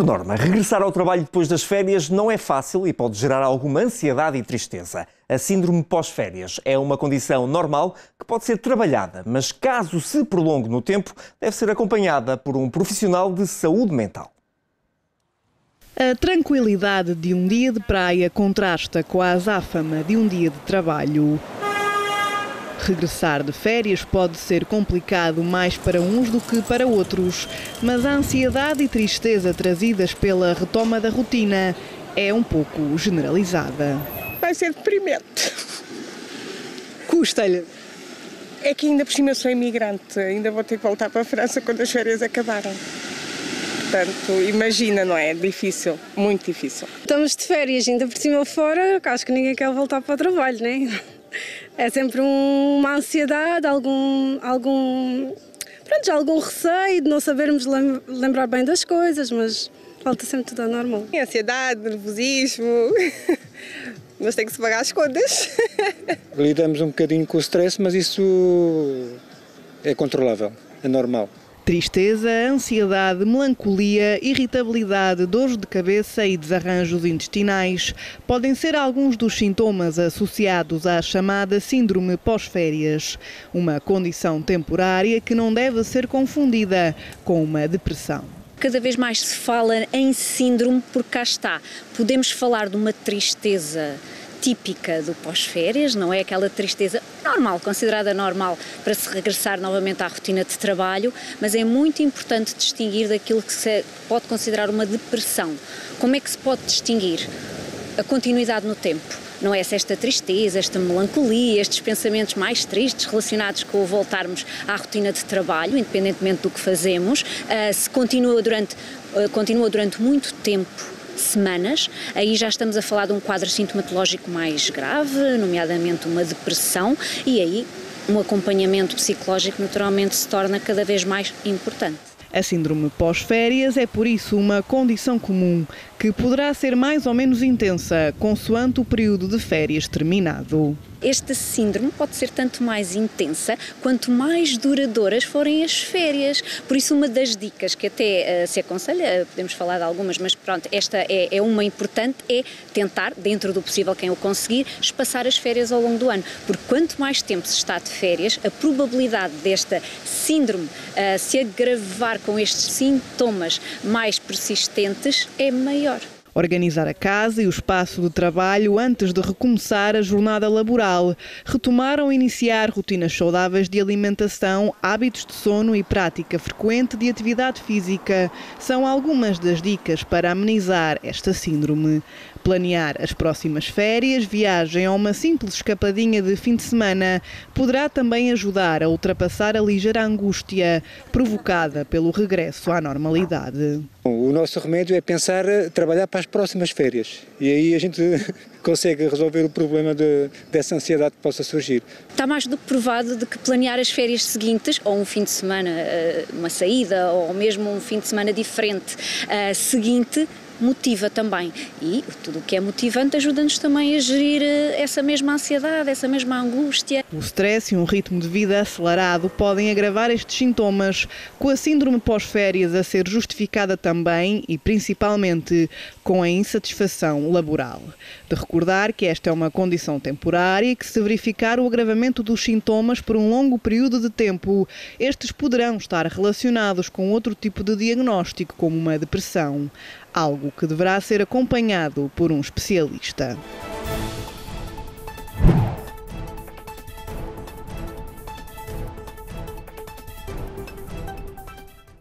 Por norma, regressar ao trabalho depois das férias não é fácil e pode gerar alguma ansiedade e tristeza. A síndrome pós-férias é uma condição normal que pode ser trabalhada, mas caso se prolongue no tempo, deve ser acompanhada por um profissional de saúde mental. A tranquilidade de um dia de praia contrasta com a azáfama de um dia de trabalho. Regressar de férias pode ser complicado mais para uns do que para outros, mas a ansiedade e tristeza trazidas pela retoma da rotina é um pouco generalizada. Vai ser deprimente. Custa-lhe. É que ainda por cima eu sou imigrante, ainda vou ter que voltar para a França quando as férias acabarem. Portanto, imagina, não é? Difícil, muito difícil. Estamos de férias, ainda por cima fora, acho que ninguém quer voltar para o trabalho, não é? É sempre uma ansiedade, algum, algum, pronto, algum receio de não sabermos lembrar bem das coisas, mas volta sempre tudo ao normal. É ansiedade, nervosismo, mas tem que se pagar as contas. Lidamos um bocadinho com o stress, mas isso é controlável, é normal. Tristeza, ansiedade, melancolia, irritabilidade, dores de cabeça e desarranjos intestinais. Podem ser alguns dos sintomas associados à chamada síndrome pós-férias, uma condição temporária que não deve ser confundida com uma depressão. Cada vez mais se fala em síndrome porque cá está. Podemos falar de uma tristeza típica do pós-férias, não é aquela tristeza normal, considerada normal para se regressar novamente à rotina de trabalho, mas é muito importante distinguir daquilo que se pode considerar uma depressão. Como é que se pode distinguir? A continuidade no tempo. Não é esta tristeza, esta melancolia, estes pensamentos mais tristes relacionados com o voltarmos à rotina de trabalho, independentemente do que fazemos, uh, se continua durante, uh, continua durante muito tempo semanas, aí já estamos a falar de um quadro sintomatológico mais grave, nomeadamente uma depressão, e aí um acompanhamento psicológico naturalmente se torna cada vez mais importante. A síndrome pós-férias é, por isso, uma condição comum que poderá ser mais ou menos intensa, consoante o período de férias terminado. Esta síndrome pode ser tanto mais intensa quanto mais duradouras forem as férias. Por isso, uma das dicas que até uh, se aconselha, podemos falar de algumas, mas pronto, esta é, é, uma importante, é tentar, dentro do possível quem o conseguir, espaçar as férias ao longo do ano. Porque quanto mais tempo se está de férias, a probabilidade desta síndrome uh, se agravar com estes sintomas mais persistentes é maior. Organizar a casa e o espaço de trabalho antes de recomeçar a jornada laboral. Retomar ou iniciar rotinas saudáveis de alimentação, hábitos de sono e prática frequente de atividade física são algumas das dicas para amenizar esta síndrome. Planear as próximas férias, viagem ou uma simples escapadinha de fim de semana poderá também ajudar a ultrapassar a ligeira angústia provocada pelo regresso à normalidade. O nosso remédio é pensar trabalhar para as próximas férias e aí a gente consegue resolver o problema de, dessa ansiedade que possa surgir. Está mais do que provado de que planear as férias seguintes, ou um fim de semana, eh, uma saída, ou mesmo um fim de semana diferente uh, seguinte, motiva também. E tudo o que é motivante ajuda-nos também a gerir eh, essa mesma ansiedade, essa mesma angústia. O stress e um ritmo de vida acelerado podem agravar estes sintomas, com a síndrome pós-férias a ser justificada também e principalmente com a insatisfação laboral. De recordar que esta é uma condição temporária e que se verificar o agravamento dos sintomas por um longo período de tempo, estes poderão estar relacionados com outro tipo de diagnóstico, como uma depressão algo que deverá ser acompanhado por um especialista.